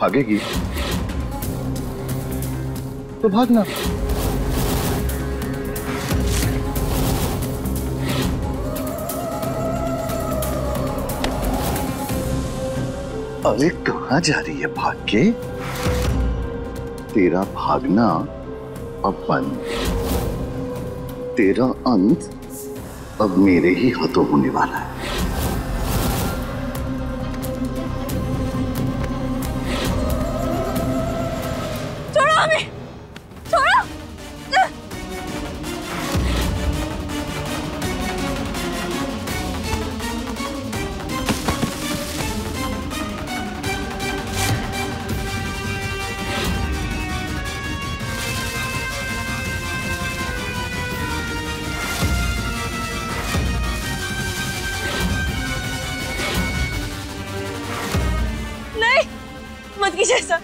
भागेगी। तो भागना। अरे, कहाँ जा रही है भाग के? तेरा भागना अब बंद। तेरा अंत अब मेरे ही हाथों होने वाला है। हमें छोड़ो नहीं मत कीजिए ऐसा।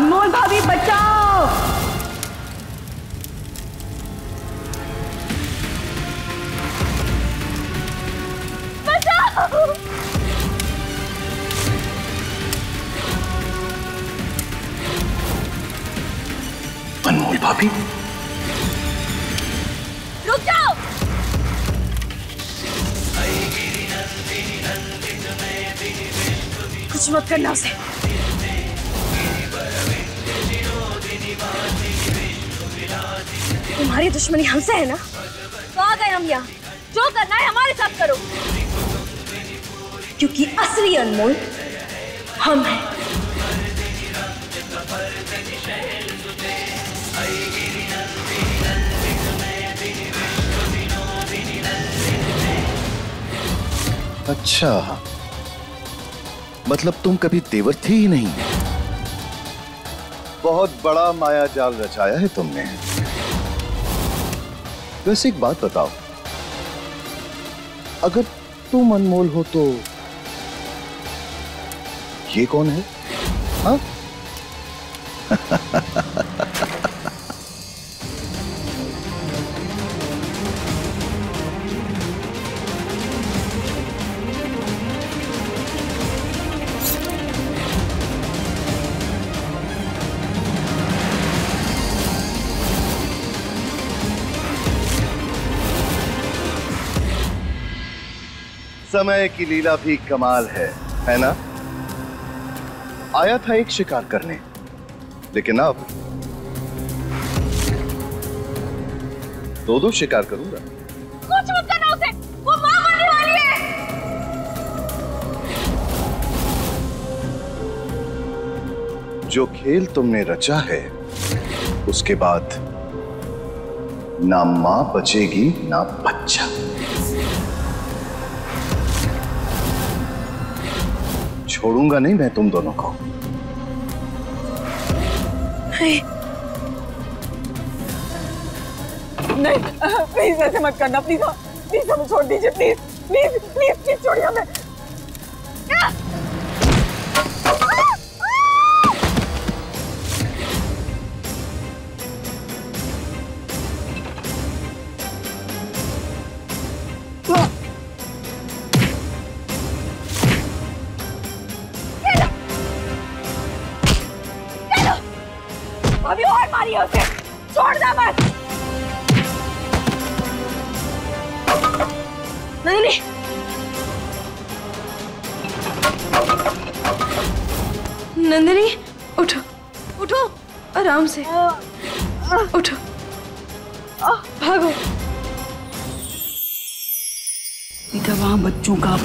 अनमोल भाभी बचाओ। बचाओ। अनमोल भाभी। रुक जाओ। कुछ मत करना उसे। तुम्हारी दुश्मनी हमसे है ना? तो आ गए हम यहाँ। जो करना है हमारे साथ करो। क्योंकि असली अनमोल हम हैं। अच्छा। मतलब तुम कभी देवर थे ही नहीं? बहुत बड़ा माया जाल रचाया है तुमने। वैसे एक बात बताओ। अगर तुम मनमोल हो तो ये कौन है? हाँ? समय की लीला भी कमाल है है ना? आया था एक शिकार करने लेकिन अब दो दो शिकार करूँगा। कुछ मत करना उसे! वो माँ वाली है! जो खेल तुमने रचा है उसके बाद ना माँ बचेगी ना बच्चा। छोड़ूँगा नहीं मैं तुम दोनों को। नहीं। प्लीज़ ऐसे मत करना प्लीज़ प्लीज़ हमें छोड़ दीजिए प्लीज़ प्लीज़ प्लीज़ प्लीज़ छोड़िए हमें।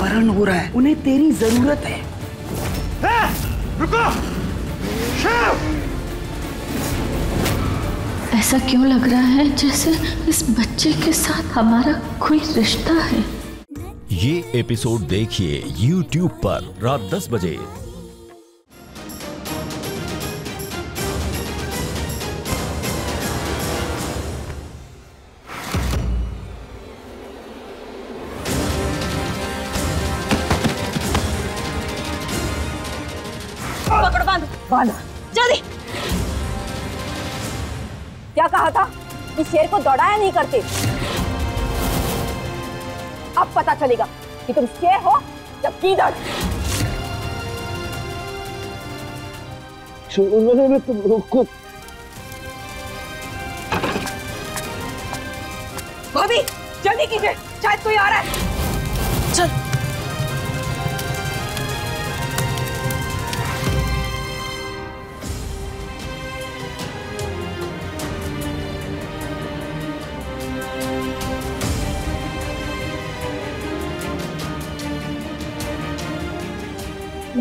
अपहरण हो रहा है। उन्हें तेरी ज़रूरत है। ऐसा क्यों लग रहा है जैसे इस बच्चे के साथ हमारा कोई रिश्ता है? ये एपिसोड देखिए YouTube पर रात 10 बजे। था शेर को दौड़ाया नहीं करते। अब पता चलेगा कि तुम शेर हो या गीदड़ मैंने तुम लोग को भाभी जल्दी कीजिए। शायद कोई आ रहा है। चल।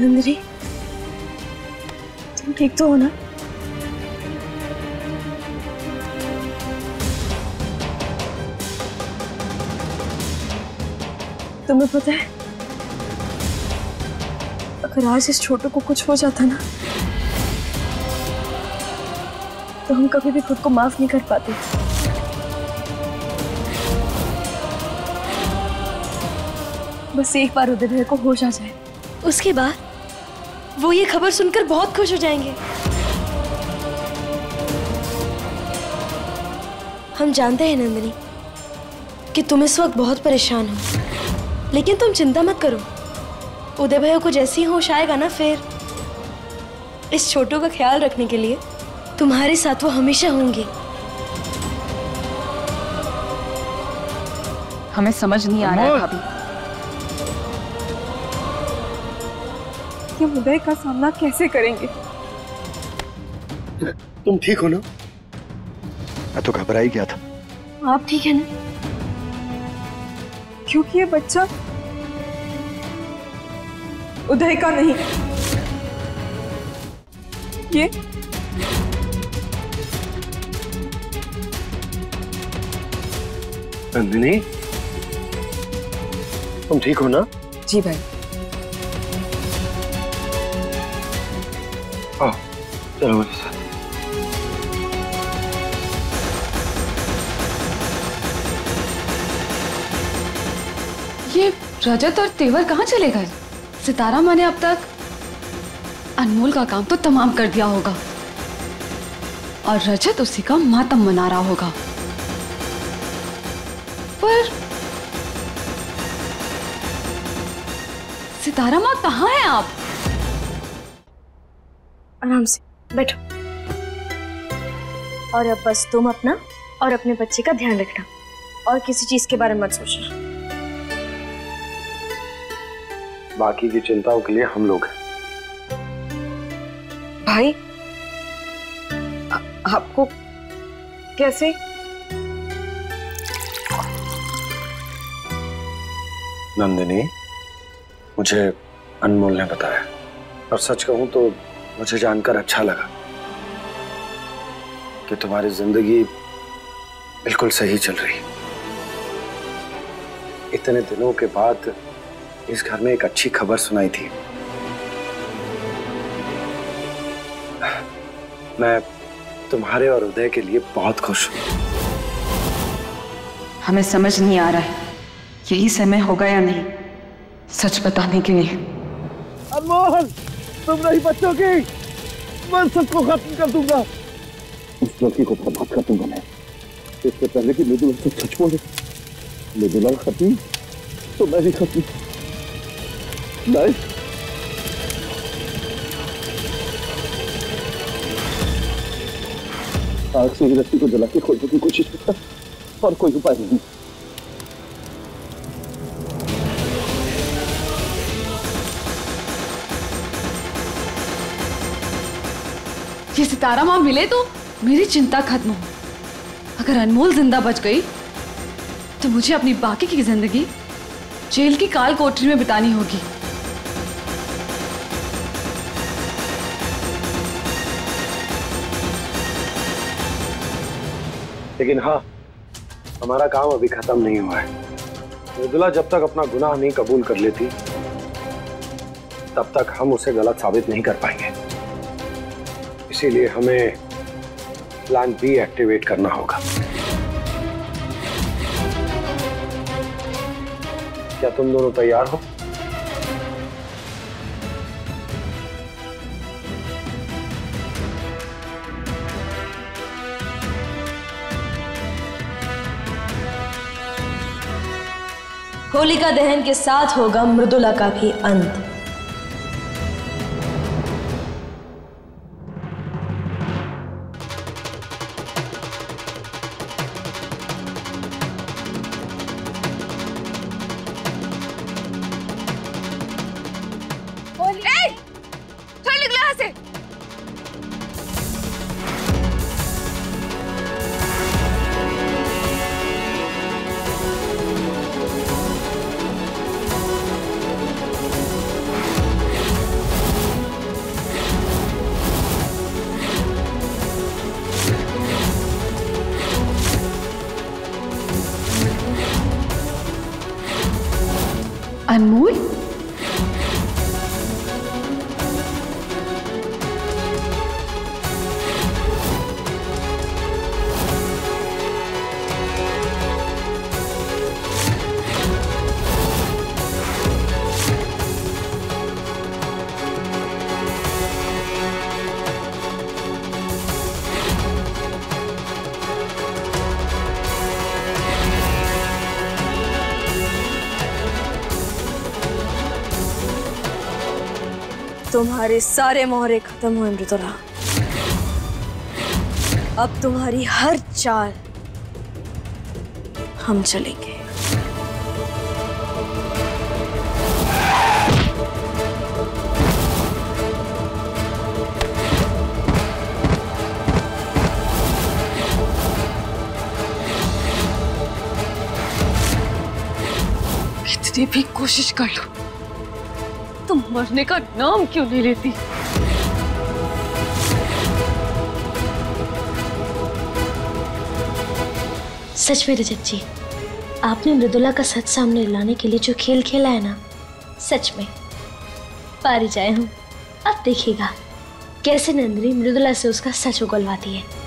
नंदनी तुम ठीक तो हो ना? तुम्हें पता है, अगर आज इस छोटू को कुछ हो जाता ना तो हम कभी भी खुद को माफ़ नहीं कर पाते। बस एक बार उदय को होश आ जाए। उसके बाद? वो ये खबर सुनकर बहुत खुश हो जाएँगे। हम जानते हैं नंदिनी कि तुम इस वक्त बहुत परेशान हो लेकिन तुम चिंता मत करो। उदय भैया को जैसे ही होश आएगा ना फिर। इस छोटों का ख्याल रखने के लिए तुम्हारे साथ वो हमेशा होंगे। हमें समझ नहीं आ रहा है भाभी। कि हम उदय का सामना कैसे करेंगे? तुम ठीक हो ना? मैं तो घबरा ही गया था। आप ठीक है ना? क्योंकि ये बच्चा उदय का नहीं ये नंदिनी? तुम ठीक हो ना? जी भाई। ये रजत और तेवर कहाँ चले गए? सितारा माँ ने अब तक? अनमोल का काम तो तमाम कर दिया होगा। और रजत उसी का मातम मना रहा होगा। पर सितारा माँ, कहाँ है आप? आराम से। बैठो। और अब बस तुम अपना और अपने बच्चे का ध्यान रखना। और किसी चीज़ के बारे में मत सोचना। बाकी की चिंताओं के लिए हम लोग हैं। भाई आ- आपको कैसे? नंदिनी मुझे अनमोल ने बताया। और सच कहूँ तो मुझे जानकर अच्छा लगा कि तुम्हारी ज़िंदगी बिल्कुल सही चल रही है। इतने दिनों के बाद इस घर में एक अच्छी खबर सुनाई थी। मैं तुम्हारे और उदय के लिए बहुत खुश हूँ। हमें समझ नहीं आ रहा है यही समय होगा या नहीं सच बताने के लिए। अनमोल तुम नहीं बच्चों की मैं सबको खत्म कर दूँगा। उस लड़की को बर्बाद कर दूँगा मैं। इससे पहले कि मृदुला से सच बोले। मृदुला खत्म तो मैं भी खत्म। नहीं आग से ही रस्सी को जला के खोलने की कोशिश करता। और कोई उपाय नहीं। ये सितारा माँ मिले तो मेरी चिंता खत्म हो। अगर अनमोल ज़िंदा बच गई तो मुझे अपनी बाकी की ज़िंदगी जेल की काल कोठरी में बितानी होगी। लेकिन हाँ हमारा काम अभी खत्म नहीं हुआ है। मृदुला जब तक अपना गुनाह नहीं कबूल कर लेती, तब तक हम उसे गलत साबित नहीं कर पाएँगे। इसीलिए हमें प्लान बी एक्टिवेट करना होगा। क्या तुम दोनों तैयार हो? होलिका दहन के साथ होगा मृदुला का भी अंत। अनमोल तुम्हारे सारे मोहरे खत्म हुए, मृतुला। अब तुम्हारी हर चाल हम चलेंगे। इतनी भी कोशिश कर लो। मरने का नाम क्यों नहीं लेती? सच में रजत जी, आपने मृदुला का सच सामने लाने के लिए जो खेल खेला है ना, सच में। पारी जाए हम, अब देखिएगा, कैसे नंदिनी मृदुला से उसका सच उगलवाती है।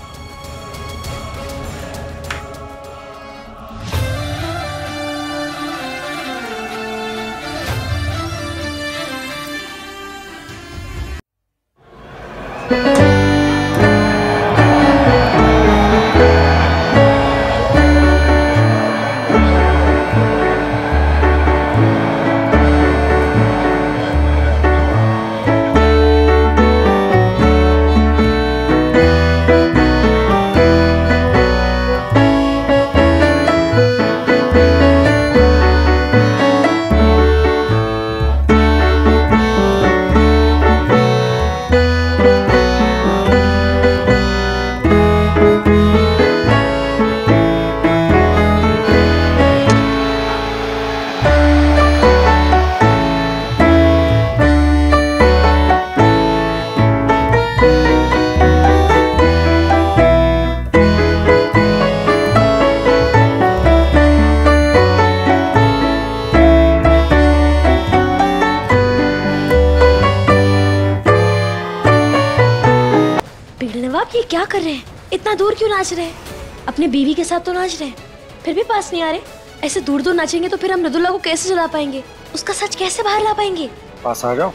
अपने बीवी के साथ तो नाच रहे हैं फिर भी पास नहीं आ रहे। ऐसे दूर दूर नाचेंगे तो फिर हम मृदुल्ला को कैसे जला पाएँगे? उसका सच कैसे बाहर ला पाएँगे? पास आ जाओ।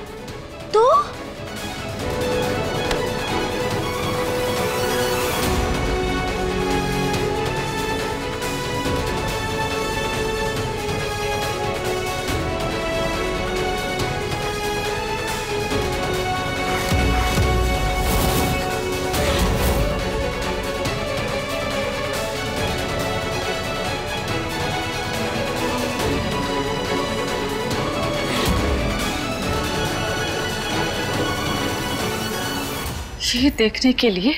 तो? ये देखने के लिए।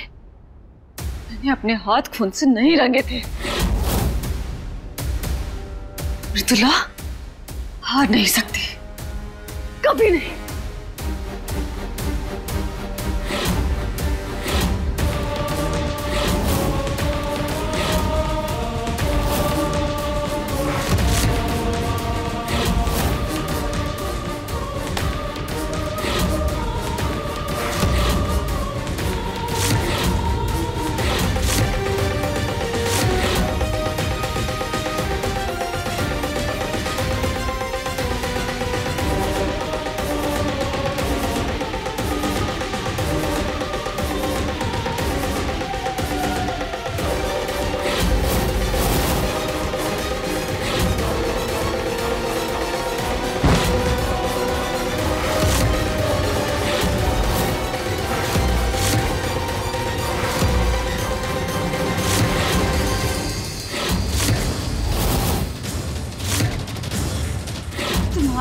मैंने अपने हाथ खून से नहीं रंगे थे। मृदुला हार नहीं सकती। कभी नहीं।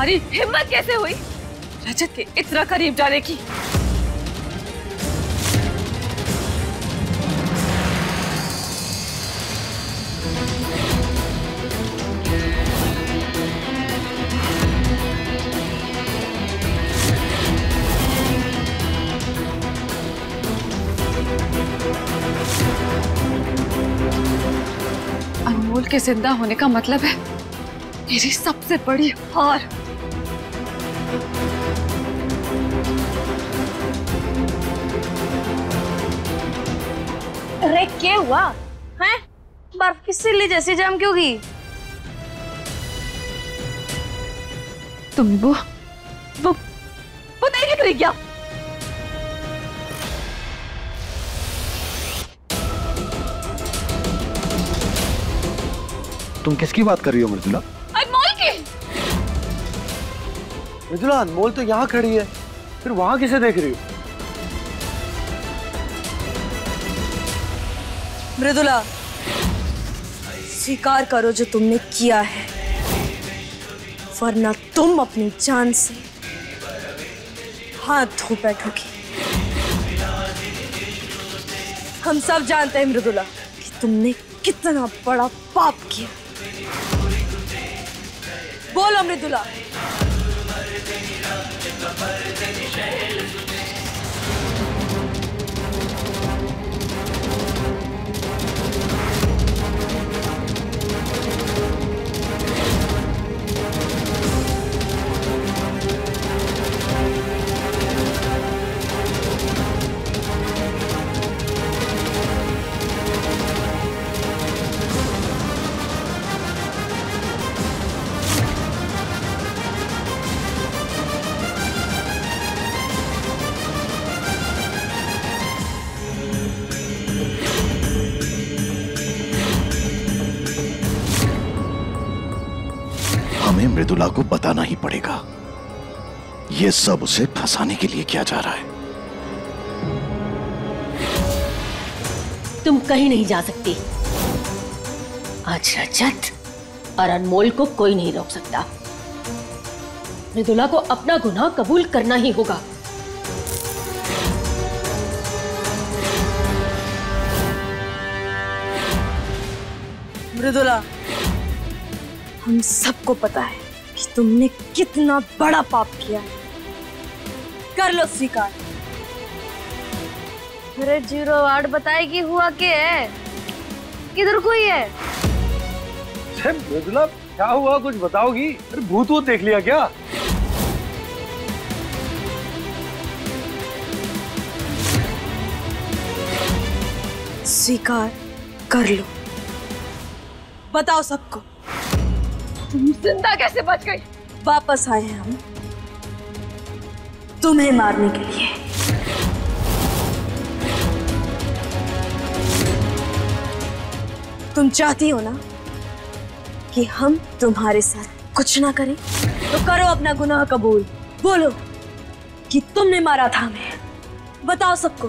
तुम्हारी हिम्मत कैसे हुई? रजत के इतना करीब जाने की। अनमोल के ज़िंदा होने का मतलब है मेरी सबसे बड़ी हार। अरे क्या हुआ? हैं? बर्फ़ की सिल्ली जैसी जाम क्यों गई? तुम वो वो वो नहीं निकल गया तुम किसकी बात कर रही हो मृदुला? मृदुला अनमोल तो यहाँ खड़ी है। फिर वहाँ किसे देख रही हो? मृदुला, स्वीकार करो जो तुमने किया है, वरना तुम अपनी जान से हाथ धो बैठोगी। हम सब जानते हैं मृदुला, कि तुमने कितना बड़ा पाप किया। बोलो मृदुला। हमें मृदुला को बताना ही पड़ेगा। यह सब उसे फंसाने के लिए किया जा रहा है। तुम कहीं नहीं जा सकती। आज रजत और अनमोल को कोई नहीं रोक सकता। मृदुला को अपना गुनाह कबूल करना ही होगा। मृदुला हम सबको पता है। कि तुमने कितना बड़ा पाप किया है। कर लो स्वीकार। अरे ज़ीरो आठ बताए कि हुआ क्या है? किधर कोई है? मृदुला क्या हुआ? कुछ बताओगी? अरे भूत वूत देख लिया क्या? स्वीकार कर लो। बताओ सबको। तुम ज़िंदा कैसे बच गई? वापस आए हैं हम। तुम्हें मारने के लिए। तुम चाहती हो ना कि हम तुम्हारे साथ कुछ ना करें? तो करो अपना गुनाह कबूल। बोलो कि तुमने मारा था हमें। बताओ सबको।